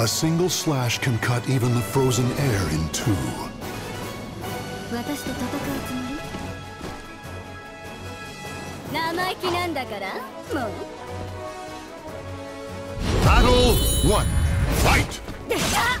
A single slash can cut even the frozen air in two. Battle one. Fight! Yeah!